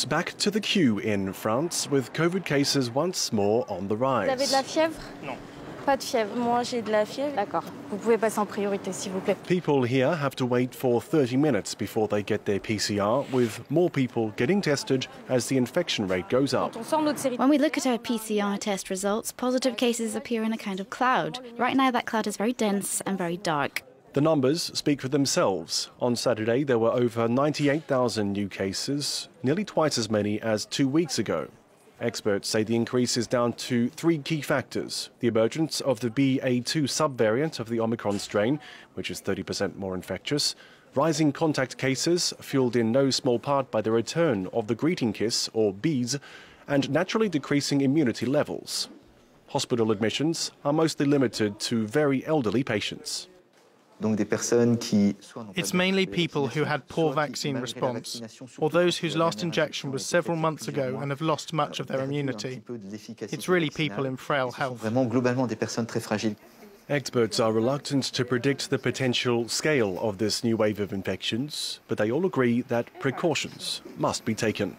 It's back to the queue in France with COVID cases once more on the Vous avez de rise. la fièvre Non. Pas de fièvre. Moi, j'ai de la fièvre. D'accord. Vous pouvez passer en priorité, s'il vous plaît. People here have to wait for 30 minutes before they get their PCR, with more people getting tested as the infection rate goes up. Quand on sort notre série When we look at our PCR test results, positive cases appear in a kind of cloud. Right now, that cloud is very dense and very dark. The numbers speak for themselves. On Saturday, there were over 98,000 new cases, nearly twice as many as two weeks ago. Experts say the increase is down to three key factors the emergence of the BA2 subvariant of the Omicron strain, which is 30% more infectious, rising contact cases, fueled in no small part by the return of the greeting kiss, or bise, and naturally decreasing immunity levels. Hospital admissions are mostly limited to very elderly patients. It's mainly people who had poor vaccine response, or those whose last injection was several months ago and have lost much of their perdu un petit immunity. It's really people in frail Et ce sont health. Vraiment globalement des personnes très fragiles. Experts are reluctant to predict the potential scale of this new wave of infections, but they all agree that precautions must be taken.